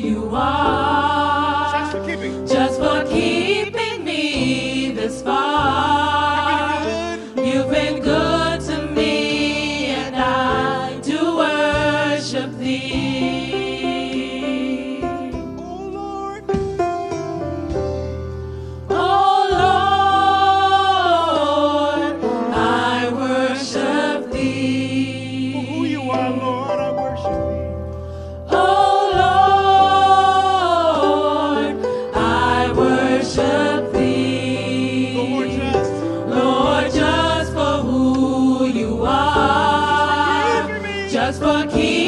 you are. That's what keeps.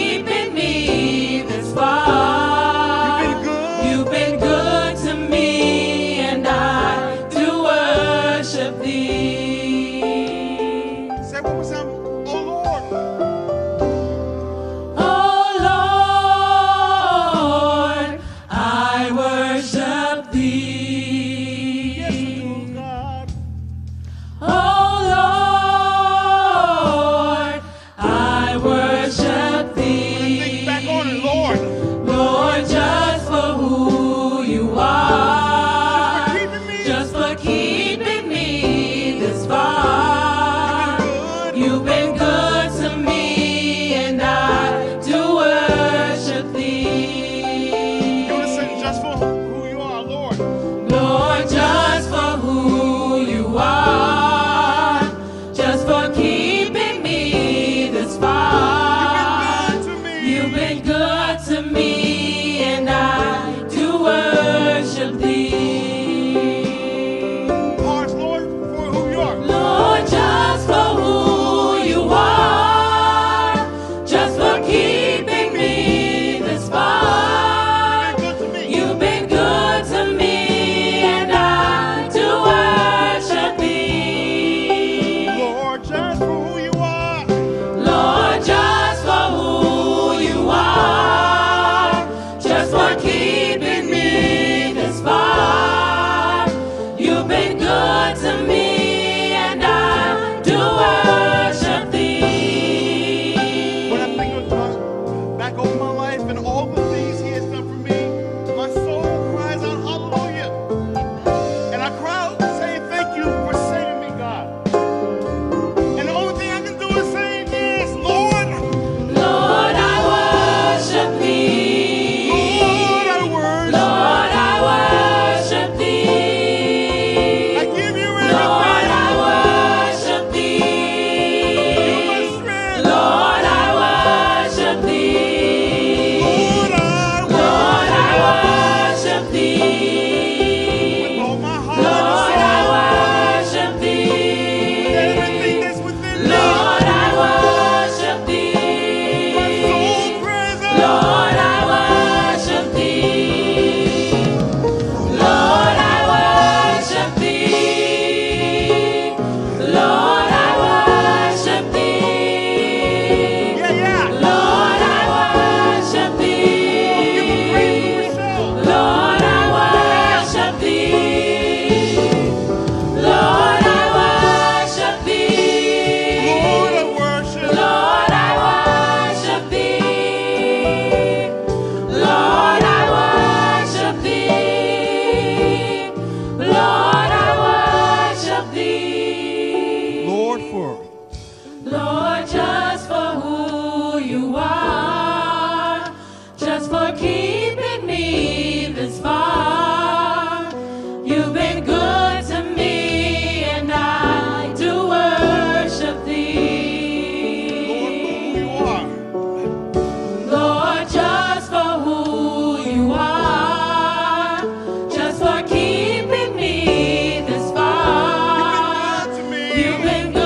You've been